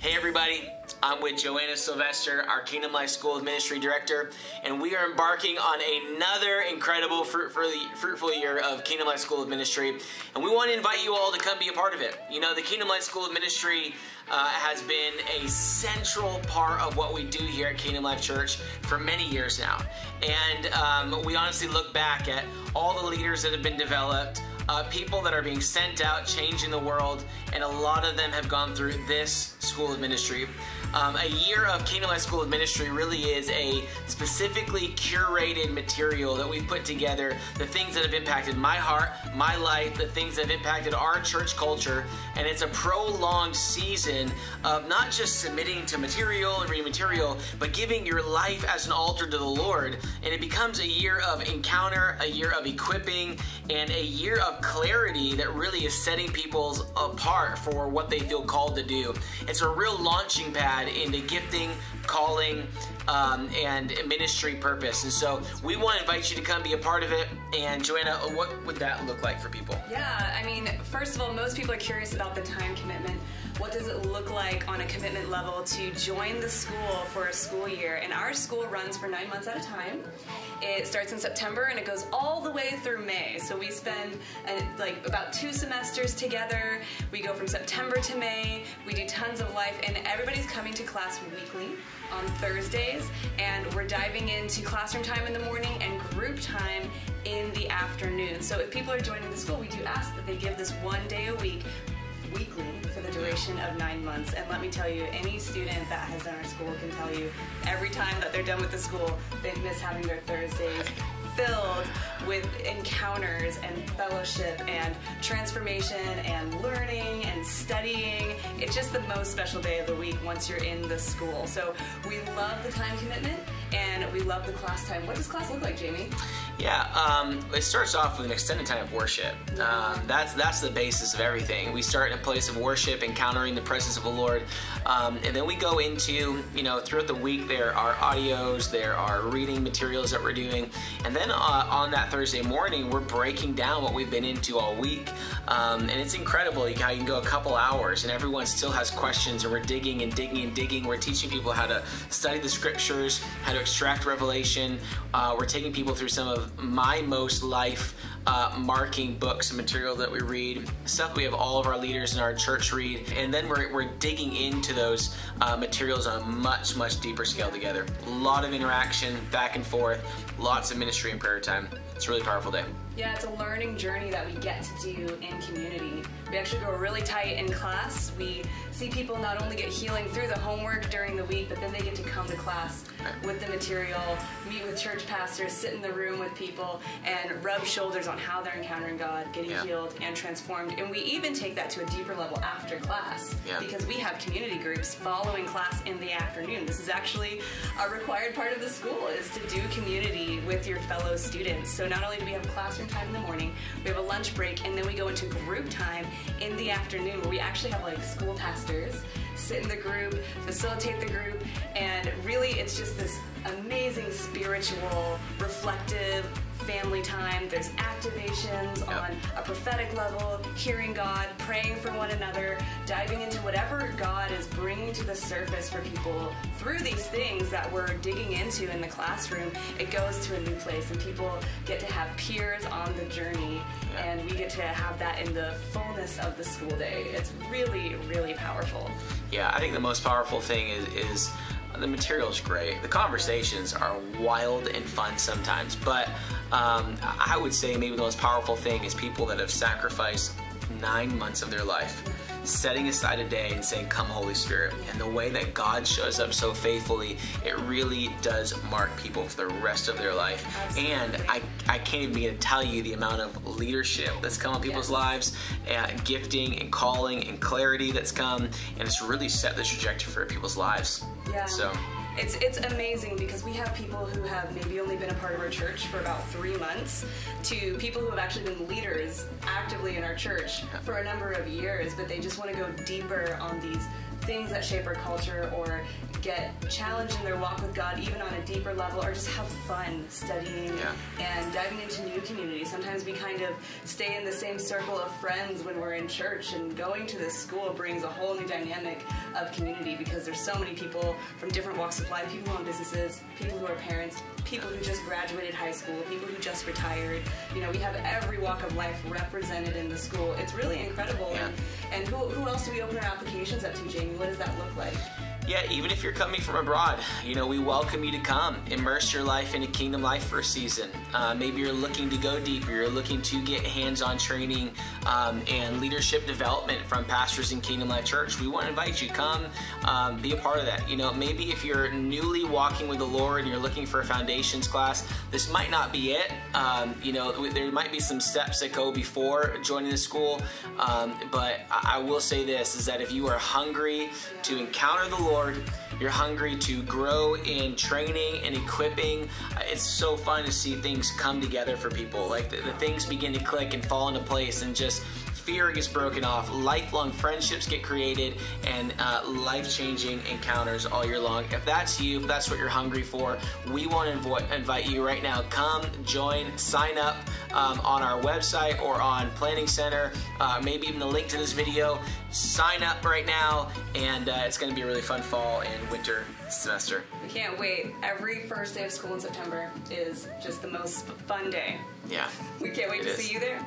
Hey everybody, I'm with Joanna Sylvester, our Kingdom Life School of Ministry Director, and we are embarking on another incredible fruitful year of Kingdom Life School of Ministry, and we want to invite you all to come be a part of it. You know, the Kingdom Life School of Ministry uh, has been a central part of what we do here at Kingdom Life Church for many years now, and um, we honestly look back at all the leaders that have been developed uh, people that are being sent out, changing the world, and a lot of them have gone through this school of ministry. Um, a year of Kingdom Life School of Ministry really is a specifically curated material that we've put together, the things that have impacted my heart, my life, the things that have impacted our church culture, and it's a prolonged season of not just submitting to material and reading material, but giving your life as an altar to the Lord. And it becomes a year of encounter, a year of equipping, and a year of clarity that really is setting people apart for what they feel called to do. It's a real launching pad into gifting, calling, um, and ministry purpose. And so we want to invite you to come be a part of it. And Joanna, what would that look like for people? Yeah, I mean, first of all, most people are curious about the time commitment. What does it look like on a commitment level to join the school for a school year? And our school runs for nine months at a time. It starts in September and it goes all the way through May. So we spend uh, like about two semesters together. We go from September to May. We do tons of life, and everybody's coming to class weekly on Thursdays. And we're diving into classroom time in the morning and group time in the afternoon. So if people are joining the school, we do ask that they give this one day a week weekly for the duration of nine months. And let me tell you, any student that has done our school can tell you every time that they're done with the school, they miss having their Thursdays filled with encounters and fellowship and transformation and learning and studying. It's just the most special day of the week once you're in the school. So we love the time commitment and we love the class time. What does class look like, Jamie? Yeah, um, it starts off with an extended time of worship. Um, that's that's the basis of everything. We start in a place of worship, encountering the presence of the Lord, um, and then we go into you know throughout the week there are audios, there are reading materials that we're doing, and then uh, on that Thursday morning we're breaking down what we've been into all week, um, and it's incredible how you can go a couple hours and everyone still has questions, and we're digging and digging and digging. We're teaching people how to study the scriptures, how to extract revelation. Uh, we're taking people through some of my most life uh, marking books and material that we read, stuff we have all of our leaders in our church read, and then we're, we're digging into those uh, materials on a much, much deeper scale together. A lot of interaction, back and forth, lots of ministry and prayer time. It's a really powerful day. Yeah, it's a learning journey that we get to do in community. We actually go really tight in class. We see people not only get healing through the homework during the week, but then they get to come to class with the material, meet with church pastors, sit in the room with people, and rub shoulders on how they're encountering God, getting yeah. healed and transformed. And we even take that to a deeper level after class yeah. because we have community groups following class in the afternoon. This is actually a required part of the school is to do community with your fellow students. So not only do we have classroom time in the morning, we have a lunch break, and then we go into group time in the afternoon where we actually have like school pastors sit in the group, facilitate the group, and really it's just this amazing spiritual, reflective, family time. There's activations yep. on a prophetic level, hearing God, praying for one another, diving into whatever God is bringing to the surface for people through these things that we're digging into in the classroom. It goes to a new place, and people get to have peers on the journey, and we get to have that in the fullness of the school day. It's really, really powerful. Yeah, I think the most powerful thing is, is the material is great. The conversations are wild and fun sometimes, but um, I would say maybe the most powerful thing is people that have sacrificed nine months of their life setting aside a day and saying, Come, Holy Spirit. And the way that God shows up so faithfully, it really does mark people for the rest of their life. Absolutely. And I, I can't even begin to tell you the amount of leadership that's come in people's yes. lives, and gifting and calling and clarity that's come, and it's really set the trajectory for people's lives. Yeah. So it's it's amazing because we have people who have maybe only been a part of our church for about three months to people who have actually been leaders actively in our church for a number of years, but they just want to go deeper on these things that shape our culture or get challenged in their walk with God even on a deeper level or just have fun studying Yeah. and diving into new communities. Sometimes we kind of stay in the same circle of friends when we're in church and going to this school brings a whole new dynamic of community because there's so many people from different walks of life, people who own businesses, people who are parents, people who just graduated high school, people who just retired. You know, we have every walk of life represented in the school. It's really incredible. Yeah. And, and who, who else do we open our applications up to, Jamie? What does that look like? Yeah, even if you're coming from abroad, you know, we welcome you to come. Immerse your life into kingdom life for a season. Uh, maybe you're looking to go deeper. You're looking to get hands on training um, and leadership development from pastors in Kingdom Life Church. We want to invite you come um, be a part of that. You know, maybe if you're newly walking with the Lord and you're looking for a foundations class, this might not be it. Um, you know, there might be some steps that go before joining the school. Um, but I I will say this is that if you are hungry to encounter the Lord, you're hungry to grow in training and equipping. It's so fun to see things come together for people. Like the, the things begin to click and fall into place, and just fear gets broken off. Lifelong friendships get created, and uh, life-changing encounters all year long. If that's you, if that's what you're hungry for, we want to invo- invite you right now. Come, join, sign up um, on our website or on Planning Center. Uh, maybe even the link to this video. Sign up right now, and uh, it's going to be a really fun fall and winter semester. We can't wait. Every first day of school in September is just the most fun day. Yeah. We can't wait to is. see you there.